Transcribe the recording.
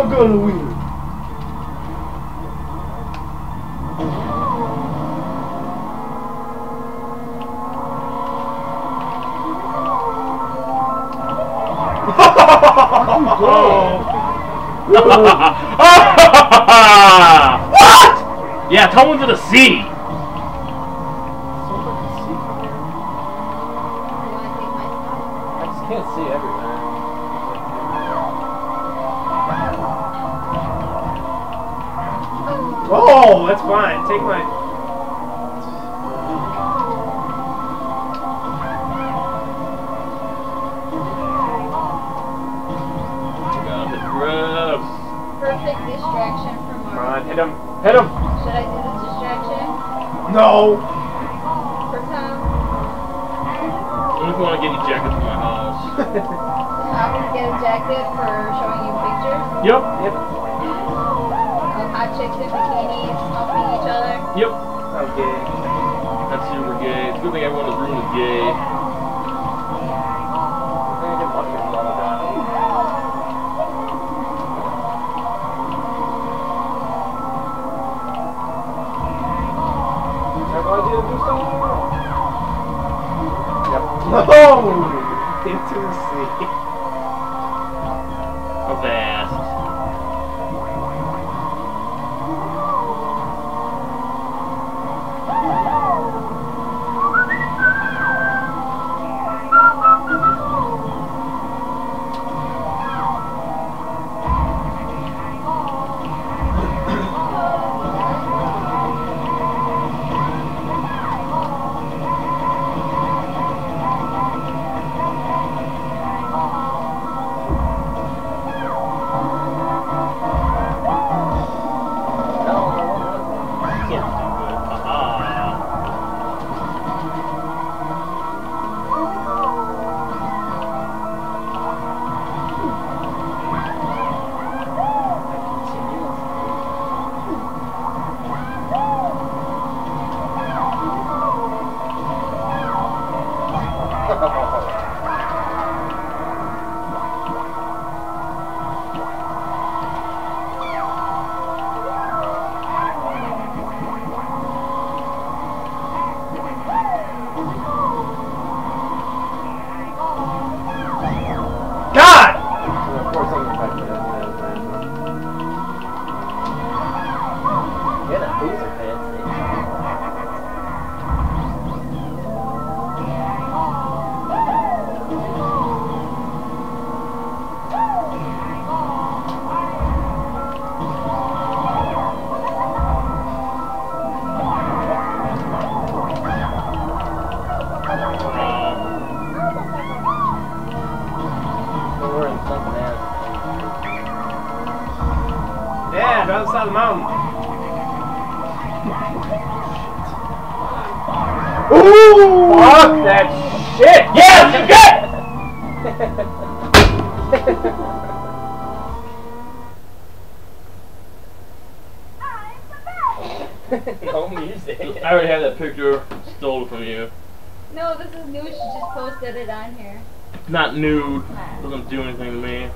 I'm gonna win. what? Yeah, tumble into the sea. You wanna take my spot? I just can't see everywhere. Oh, that's fine. Take my. Got the gross. Perfect distraction from Come our. on, hit him. Hit him. Should I do the distraction No. for Tom? I just want to get ejected from my house. Tom would get ejected for showing you pictures Yep. Yep. Of hot chicks in bikinis helping each other. Yep. Okay. That's super gay. It's a good thing everyone in this room is gay. I'm gonna get mushrooms all the time. Everybody do the boost on Yep. Oh! Into the sea. Yeah, the other side of the mountain. Ooh! Fuck that shit! Yes, you good! no music. I already have that picture stolen from you. No, this is new. She just posted it on here. Not nude. Doesn't do anything to me.